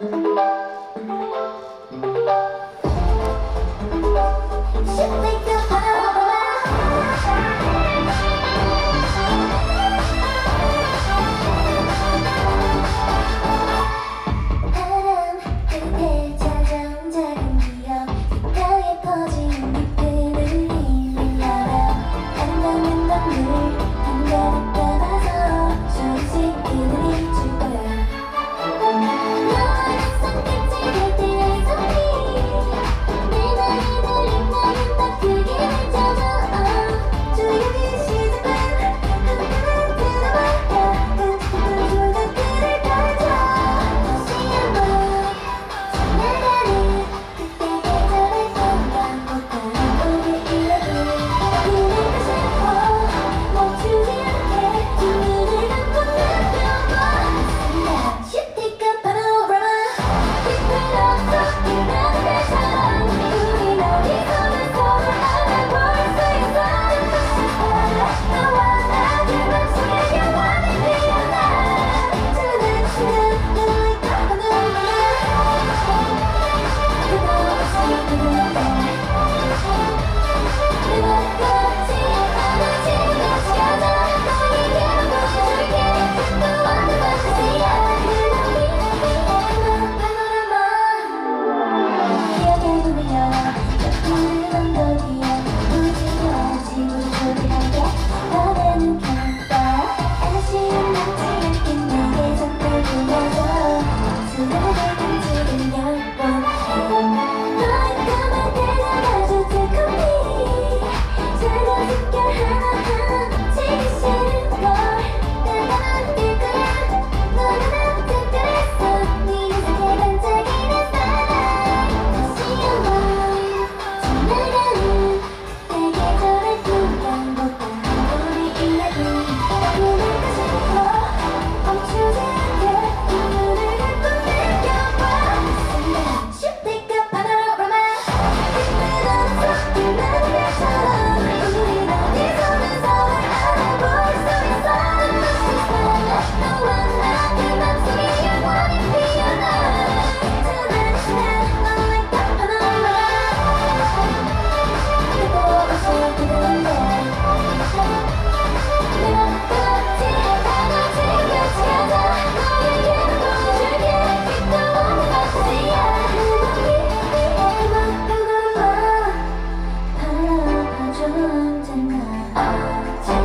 Música Oh,